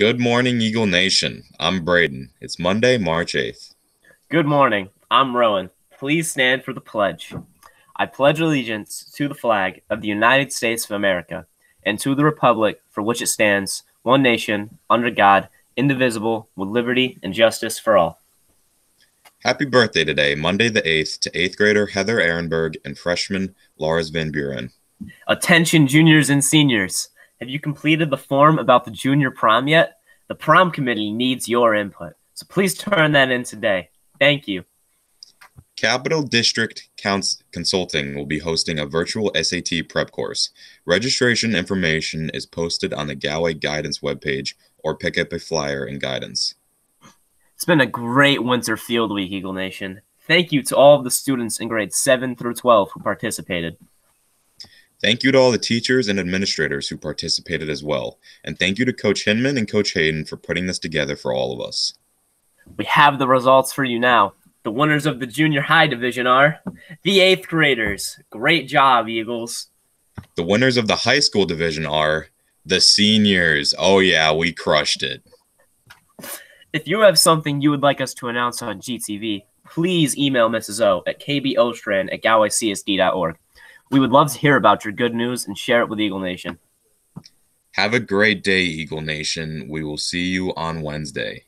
Good morning, Eagle Nation. I'm Braden. It's Monday, March 8th. Good morning. I'm Rowan. Please stand for the pledge. I pledge allegiance to the flag of the United States of America and to the republic for which it stands, one nation, under God, indivisible, with liberty and justice for all. Happy birthday today, Monday the 8th, to 8th grader Heather Ehrenberg and freshman Lars Van Buren. Attention, juniors and seniors. Have you completed the form about the junior prom yet? The prom committee needs your input, so please turn that in today. Thank you. Capital District Counts Consulting will be hosting a virtual SAT prep course. Registration information is posted on the Galway Guidance webpage or pick up a flyer in guidance. It's been a great winter field week, Eagle Nation. Thank you to all of the students in grades 7 through 12 who participated. Thank you to all the teachers and administrators who participated as well. And thank you to Coach Hinman and Coach Hayden for putting this together for all of us. We have the results for you now. The winners of the junior high division are the eighth graders. Great job, Eagles. The winners of the high school division are the seniors. Oh, yeah, we crushed it. If you have something you would like us to announce on GTV, please email Mrs. O at kbostran at galwaycsd.org. We would love to hear about your good news and share it with Eagle Nation. Have a great day, Eagle Nation. We will see you on Wednesday.